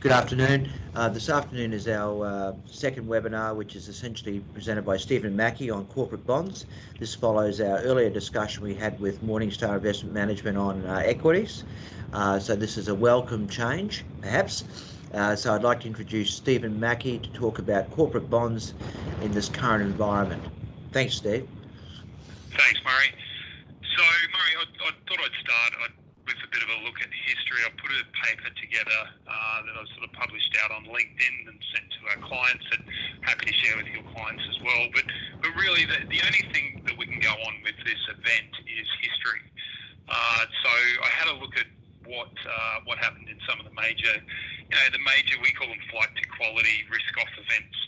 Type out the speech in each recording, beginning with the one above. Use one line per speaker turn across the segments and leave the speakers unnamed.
Good afternoon. Uh, this afternoon is our uh, second webinar, which is essentially presented by Stephen Mackie on corporate bonds. This follows our earlier discussion we had with Morningstar Investment Management on uh, equities. Uh, so this is a welcome change, perhaps. Uh, so I'd like to introduce Stephen Mackie to talk about corporate bonds in this current environment. Thanks, Steve.
Thanks, Murray. So, Murray, I, I thought I'd start I'd, with a bit of a look at history. I together uh, that I've sort of published out on LinkedIn and sent to our clients, and happy to share with your clients as well. But, but really, the, the only thing that we can go on with this event is history. Uh, so I had a look at what uh, what happened in some of the major, you know, the major we call them flight to quality risk off events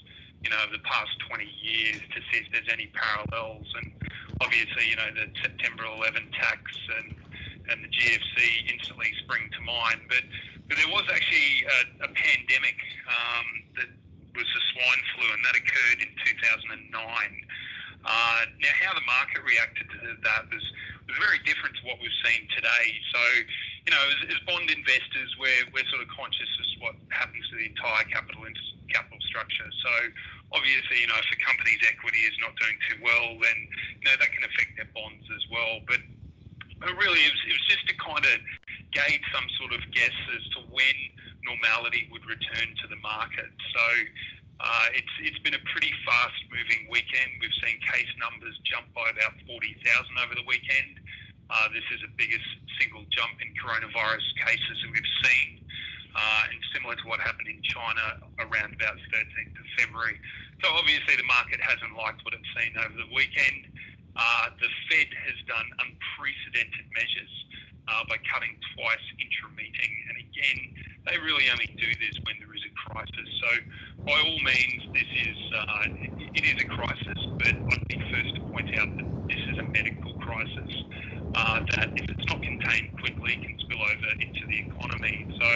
you know, over the past 20 years to see if there's any parallels. And obviously, you know, the September 11 tax and, and the GFC instantly spring to mind. But, but there was actually a, a pandemic um, that was the swine flu, and that occurred in 2009. Uh, now, how the market reacted to that was, was very different to what we've seen today. So, you know, as, as bond investors, we're, we're sort of conscious of what happens to the entire capital capital structure. So, obviously, you know, if a company's equity is not doing too well, then you know that can affect their bonds as well. But, but really, it was, it was just to kind of gauge some sort of guess as to when normality would return to the market. So. Uh, it's it's been a pretty fast moving weekend. We've seen case numbers jump by about 40,000 over the weekend. Uh, this is the biggest single jump in coronavirus cases that we've seen, uh, and similar to what happened in China around about 13th of February. So obviously the market hasn't liked what it's seen over the weekend. Uh, the Fed has done unprecedented measures uh, by cutting twice intra-meeting, and again, they really only do this when there is a crisis. So by all means, this is uh, it is a crisis, but I'd be first to point out that this is a medical crisis uh, that, if it's not contained quickly, can spill over into the economy. So,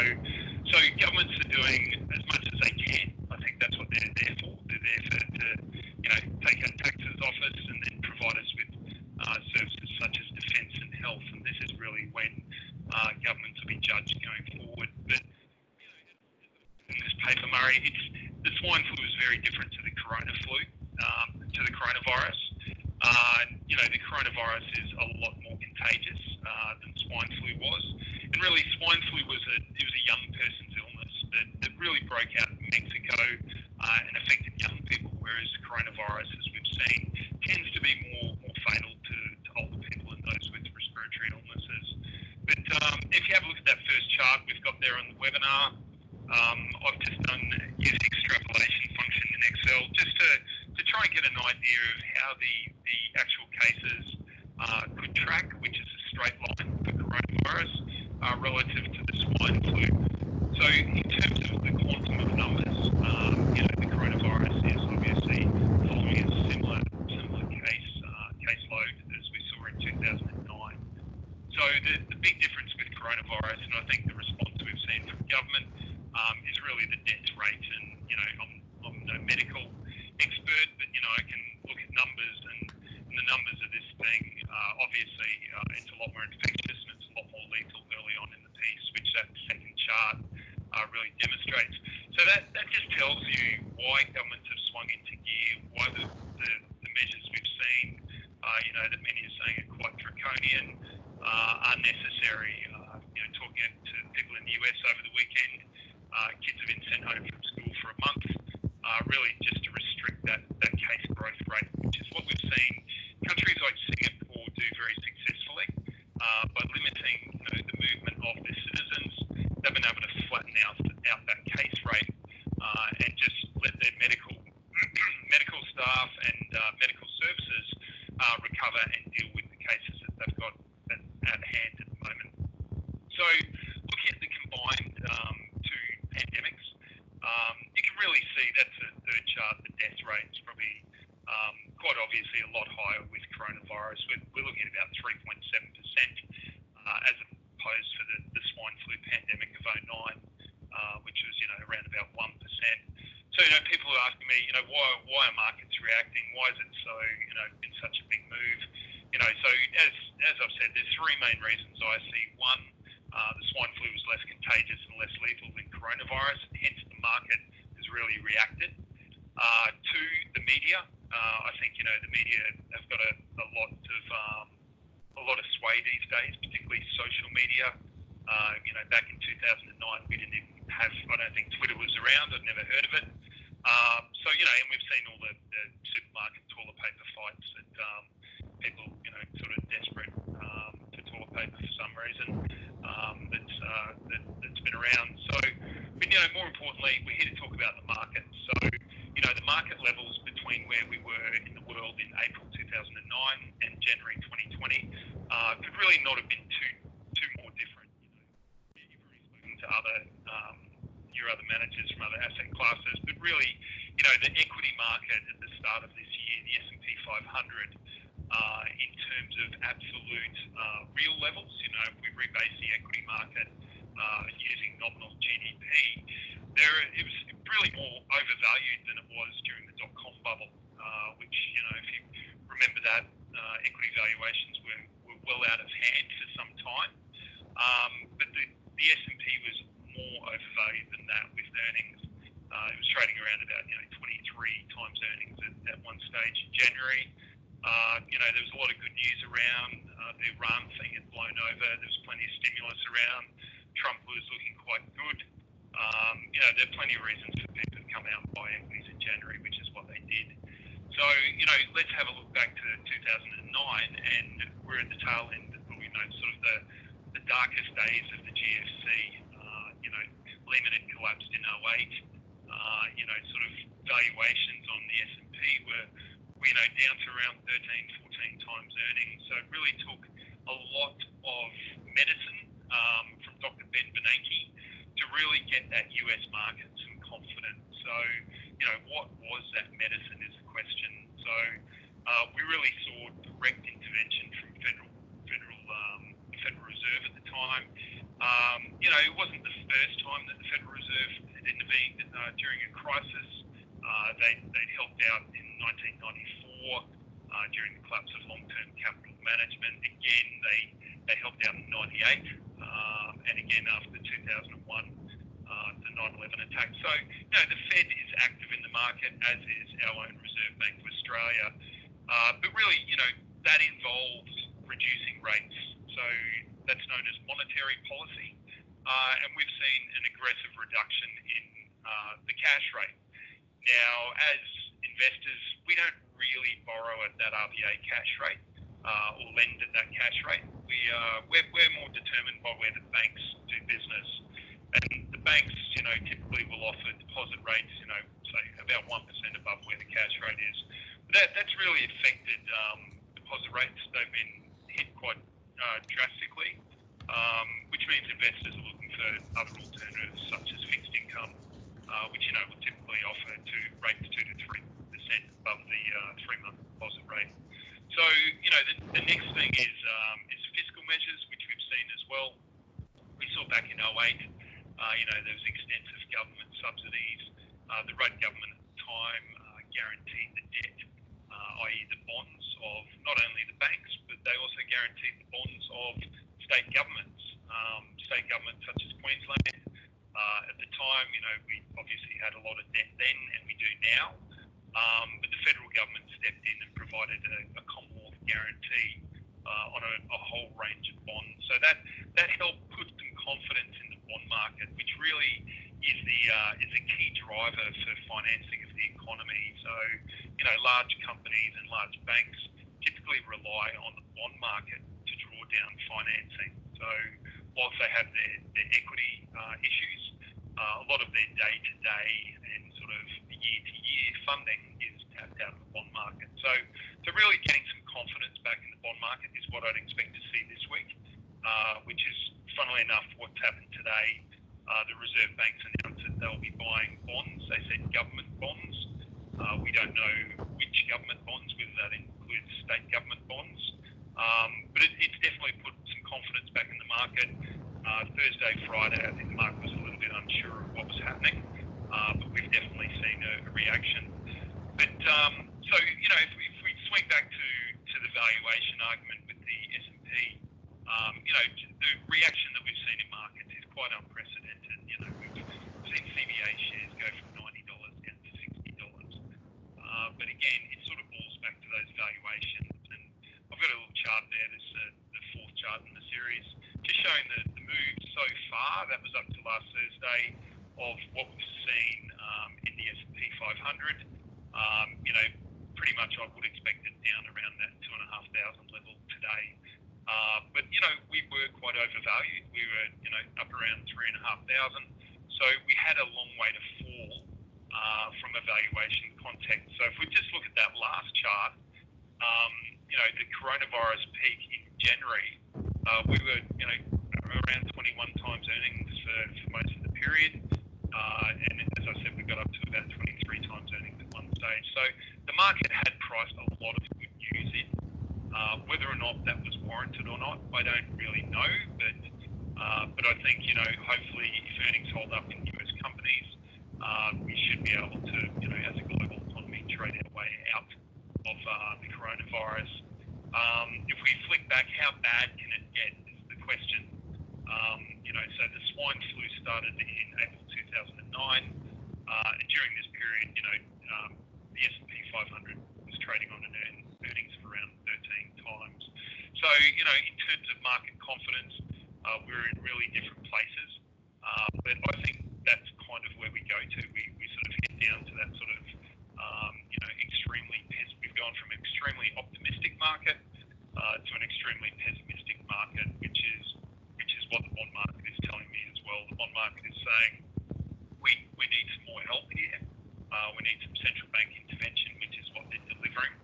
so governments are doing as much as they can. I think that's what they're there for. They're there for, to, you know, take our taxes off us and then provide us with uh, services such as defence and health. And this is really when uh, governments will be judged going forward. But you know, in this paper, Murray, it's, the swine flu is very different to the corona flu, um, to the coronavirus. Uh, you know, the coronavirus is a lot more contagious uh, than swine flu was, and really, swine flu was a it was a young person's illness that, that really broke out in Mexico uh, and affected young people, whereas the coronavirus, as we've seen, tends to be more more fatal to, to older people and those with respiratory illnesses. But um, if you have a look at that first chart we've got there on the webinar, um, I've just done use extrapolation function in Excel just to, to try and get an idea of how the, the actual cases uh, could track, which is a straight line for coronavirus, uh, relative to the swine flu. So in terms of the quantum of numbers, um, you know, the coronavirus is obviously following a similar similar case uh, caseload as we saw in 2009. So the, the big difference with coronavirus, and I think the response we've seen from government, um, is really the death rate. And you know, I'm, I'm no medical expert, but you know, I can look at numbers and, and the numbers of this thing. Uh, obviously, uh, it's a lot more infectious and it's a lot more lethal early on in the piece, which that second chart uh, really demonstrates. So that, that just tells you why governments into gear, why the, the, the measures we've seen, uh, you know, that many are saying are quite draconian, uh, unnecessary. Uh, you know, talking to people in the US over the weekend, uh, kids have been sent home from school for a month, uh, really just to restrict that, that case growth rate, which is what we've seen countries like Singapore do very successfully uh, by limiting you know, the movement of their citizens. They've been able to flatten out, out that case rate uh, and just let their medical medical staff and uh, medical services recover and deal there's three main reasons I see. One, uh, the swine flu was less contagious and less lethal than coronavirus, and hence the market has really reacted. Uh, two, the media. Uh, I think you know the media have got a, a lot of um, a lot of sway these days, particularly social media. Uh, you know, back in 2009, we didn't even have. I don't think Twitter was around. I'd never heard of it. Um, so you know, and we've seen all the, the supermarket toilet paper fights and um, people, you know, sort of desperate paper for some reason. Um, that's uh, that, that's been around. So, but you know, more importantly, we're here to talk about the market. So, you know, the market levels between where we were in the world in April 2009 and January 2020 uh, could really not have been too too more different. You know, you've already spoken to other um, your other managers from other asset classes, but really, you know, the equity market at the start of this year, the S&P 500, uh, in terms of absolute uh, real levels, you know, if we rebase the equity market uh, using nominal GDP, there it was really more overvalued than it was during the dot-com bubble, uh, which, you know, if you remember that, uh, equity valuations were, were well out of hand for some time. Um, but the, the S&P was more overvalued than that with earnings. Uh, it was trading around about you know 23 times earnings at, at one stage in January. Uh, you know there was a lot of good news around. Uh, the Iran thing had blown over. There was plenty of stimulus around. Trump was looking quite good. Um, you know there are plenty of reasons for people to come out and buy equities in January, which is what they did. So you know let's have a look back to 2009, and we're at the tail end, you know, sort of the the darkest days of the GFC you know, Lehman had collapsed in 08. Uh, you know, sort of valuations on the S&P were, you know, down to around 13, 14 times earnings. So it really took a lot of medicine um, from Dr. Ben Bernanke to really get that US market some confidence. So, you know, what was that medicine is the question. So uh, we really saw direct intervention from federal federal um, Federal Reserve at the time. Um, you know, it wasn't the first time that the Federal Reserve had intervened uh, during a crisis. Uh, they, they'd helped out in 1994 uh, during the collapse of long-term capital management. Again, they, they helped out in 98, um, and again after 2001, uh, the 9/11 attack. So, you know, the Fed is active in the market, as is our own Reserve Bank of Australia. Uh, but really, you know, that involves reducing rates. So that's known as monetary policy. Uh, and we've seen an aggressive reduction in uh, the cash rate. Now, as investors, we don't really borrow at that RBA cash rate uh, or lend at that cash rate. We, uh, we're, we're more determined by where the banks do business. And the banks, you know, typically will offer deposit rates, you know, say about 1% above where the cash rate is. That, that's really affected um, deposit rates. They've been hit quite uh, drastically, um, which means investors are looking for other alternatives such as fixed income, uh, which you know will typically offer to rates two to three percent above the uh, three-month deposit rate. So you know the, the next thing is um, is fiscal measures, which we've seen as well. We saw back in 08, uh, you know there was government subsidies. Uh, the Rudd government at the time uh, guaranteed the debt uh, i.e., the bonds of not only the banks, but they also guaranteed the bonds of state governments, um, state governments such as Queensland. Uh, at the time, you know, we obviously had a lot of debt then, and we do now. Um, but the federal government stepped in and provided a, a Commonwealth guarantee uh, on a, a, whole range of bonds. So that that helped put some confidence in the bond market, which really is the uh, is a key driver for financing of the economy. So, you know, large companies and large banks typically rely on the bond market to draw down financing. So, whilst they have their, their equity uh, issues, uh, a lot of their day-to-day and sort of year-to-year funding is tapped out of the bond market. So, so really getting valuation argument with the S&P, um, you know, the reaction that we've seen in markets is quite unprecedented. You know, we've seen CBA shares go from $90 down to $60. Uh, but again, it sort of boils back to those valuations. And I've got a little chart there. This uh, the fourth chart in the series, just showing the, the move so far. That was up to last Thursday of what we've seen um, in the S&P 500. Um, you know, pretty much I would expect it down around that two and a half thousand level today. Uh, but you know, we were quite overvalued. We were, you know, up around three and a half thousand. So we had a long way to fall uh, from a valuation context. So if we just look at that last chart, um, you know, the coronavirus peak in January, uh, we were, you know, around 21 times earnings for, for most of the period. Uh, and as I said, we got up to about 23 times earnings stage. So the market had priced a lot of good news in. Uh, whether or not that was warranted or not, I don't really know. But uh, but I think you know, hopefully, if earnings hold up in US companies, uh, we should be able to, you know, as a global economy, trade our way out of uh, the coronavirus. Um, if we flick back, how bad can it get? Is the question. Um, you know, so the swine flu started in April 2009. Uh, and during this period, you know, the S&P 500 was trading on an earnings of around 13 times. So, you know, in terms of market confidence, uh, we're in really different places. Uh, but I think that's kind of where we go to. We, we sort of head down to that sort of, um, you know, extremely, we've gone from extremely optimistic market uh, to an extremely pessimistic market, which is which is what the bond market is telling me as well. The bond market is saying we we need some more help here. Uh, we need some central bank intervention, which is what they're delivering.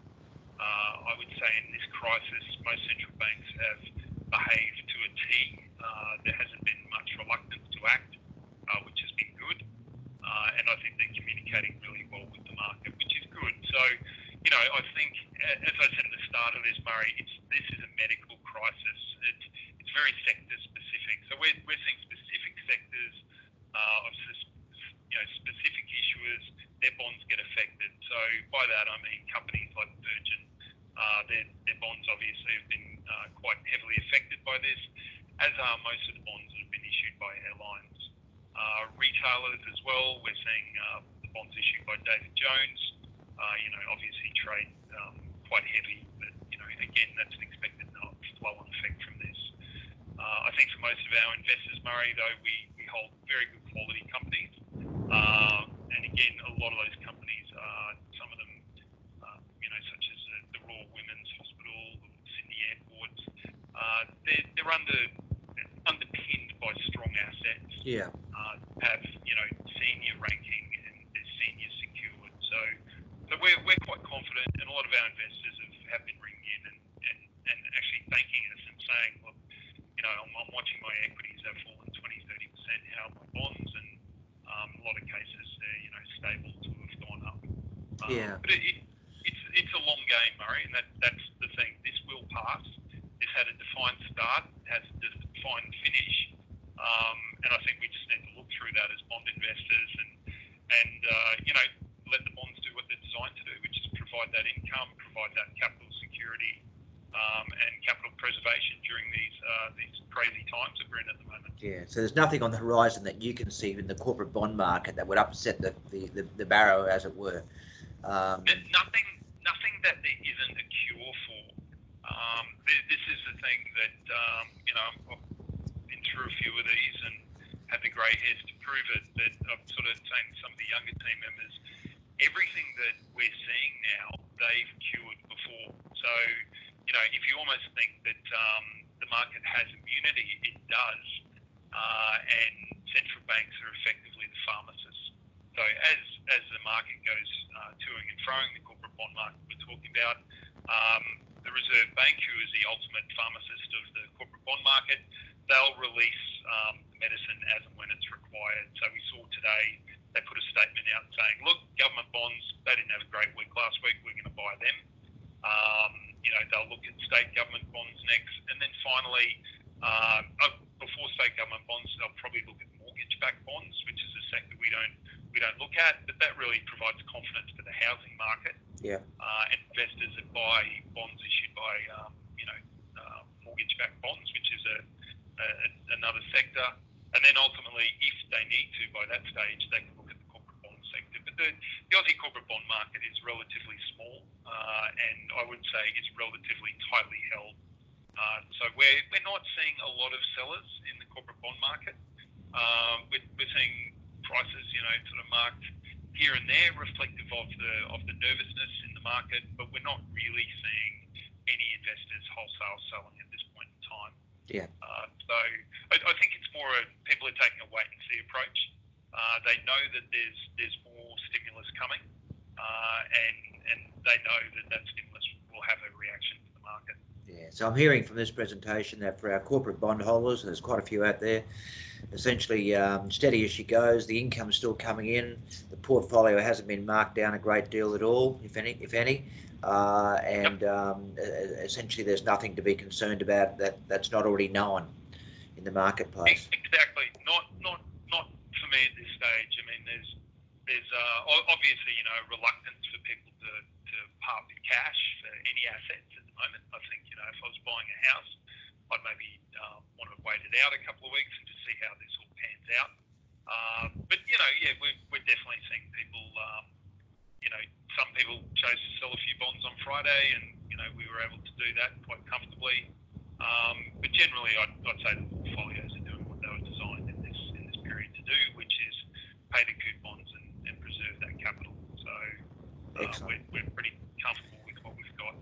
Uh, I would say in this crisis, most central banks have behaved to a T. Uh, there hasn't been much reluctance to act, uh, which has been good. Uh, and I think they're communicating really well with the market, which is good. So, you know, I think, as I said at the start of this, Murray, it's, this is a medical crisis. It's, it's very sector specific. So we're, we're seeing specific sectors uh, of you know specific issuers, their bonds get affected. So by that I mean companies like Virgin, uh, their, their bonds obviously have been uh, quite heavily affected by this, as are most of the bonds that have been issued by airlines. Uh, retailers as well, we're seeing uh, the bonds issued by David Jones, uh, you know, obviously trade um, quite heavy, but you know, again, that's an expected flow-on effect from this. Uh, I think for most of our investors, Murray, though, we, we hold very good quality companies. Uh, and again, a lot of those companies, uh, some of them, uh, you know, such as the, the Royal Women's Hospital, Sydney Airport, uh, they're, they're under underpinned by strong assets.
Yeah.
Uh, have you know senior ranking and they're senior secured. So, so we're, we're quite confident, and a lot of our investors have, have been ringing in and, and, and actually thanking us and saying, look, you know, I'm, I'm watching my equities have fallen 20, 30 percent. How my bonds and um, a lot of cases they're you know stable to have gone up.
Um, yeah.
But it, it, it's it's a long game, Murray, and that that's the thing. This will pass. This had a defined start, has a defined finish, um, and I think we just need to look through that as bond investors and and uh, you know let the bonds do what they're designed to do, which is provide that income, provide that capital security. Um, and capital preservation during these uh, these crazy times that we're in at the moment.
Yeah, so there's nothing on the horizon that you can see in the corporate bond market that would upset the, the, the, the barrow, as it were.
Um, nothing, nothing that there isn't a cure for. Um, this is the thing that um, you know I've been through a few of these and had the grey hairs to prove it. That I'm sort of saying to some of the younger team members, everything that we're seeing now, they've cured before. So you know, if you almost think that um, the market has immunity, it does. Uh, and central banks are effectively the pharmacists. So as as the market goes uh, toing and froing, the corporate bond market we're talking about, um, the Reserve Bank, who is the ultimate pharmacist of the corporate bond market, they'll release um, medicine as and when it's required. So we saw today they put a statement out saying, look, government bonds, they didn't have a great week last week, we're going to buy them. Um, you know, they'll look at state government bonds next, and then finally, uh, before state government bonds, they'll probably look at mortgage-backed bonds, which is a sector we don't we don't look at, but that really provides confidence for the housing market.
Yeah.
Uh, investors that buy bonds issued by um, you know uh, mortgage-backed bonds, which is a, a, another sector, and then ultimately, if they need to, by that stage, they can look at the corporate bond sector. But the, the Aussie corporate bond market is relatively small, and I would say it's relatively tightly held. Uh, so we're, we're not seeing a lot of sellers in the corporate bond market. Um, we're, we're seeing prices, you know, sort of marked here and there, reflective of the of the nervousness in the market, but we're not really seeing any investors wholesale selling at this point in time.
Yeah.
Uh, so I, I think it's more a, people are taking a wait and see approach. Uh, they know that there's there's more stimulus coming, uh, and they know that that stimulus will have a reaction to the market.
Yeah, so I'm hearing from this presentation that for our corporate bond holders, and there's quite a few out there, essentially um, steady as she goes. The income's still coming in. The portfolio hasn't been marked down a great deal at all, if any. If any. Uh, and um, essentially, there's nothing to be concerned about that that's not already known in the marketplace.
Exactly. Not not not for me at this stage. I mean, there's there's uh, obviously you know reluctance for people part with cash for any assets at the moment. I think you know if I was buying a house, I'd maybe uh, want to wait it out a couple of weeks and just see how this all pans out. Uh, but you know, yeah, we're, we're definitely seeing people. Um, you know, some people chose to sell a few bonds on Friday, and you know we were able to do that quite comfortably. Um, but generally, I'd, I'd say the portfolios are doing what they were designed in this in this period to do, which is pay the coupons and, and preserve that capital. So uh, we're, we're pretty comfortable with what we've got.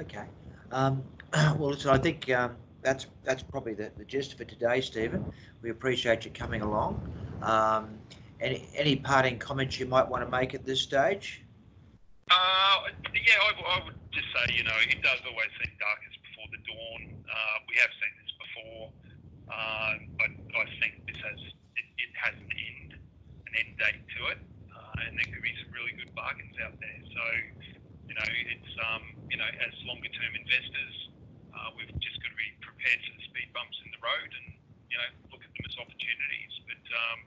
Okay. Um, well, so I think um, that's that's probably the, the gist for today, Stephen. We appreciate you coming along. Um, any, any parting comments you might want to make at this stage?
Uh, yeah, I, I, would just say, you know, it does always seem darkest before the dawn. Uh, we have seen this before, uh, but I think this has it, it, has an end, an end date to it, uh, and there could be some really good bargains out there. So, you know, it's um, you know, as longer term investors, uh, we've just got to be prepared for the speed bumps in the road, and you know, look at them as opportunities. But um,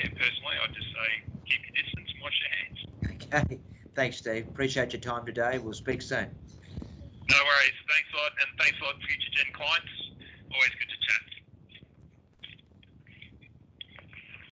yeah, personally, I'd just say keep your distance and wash your hands.
Okay. Thanks, Steve. Appreciate your time today. We'll speak soon.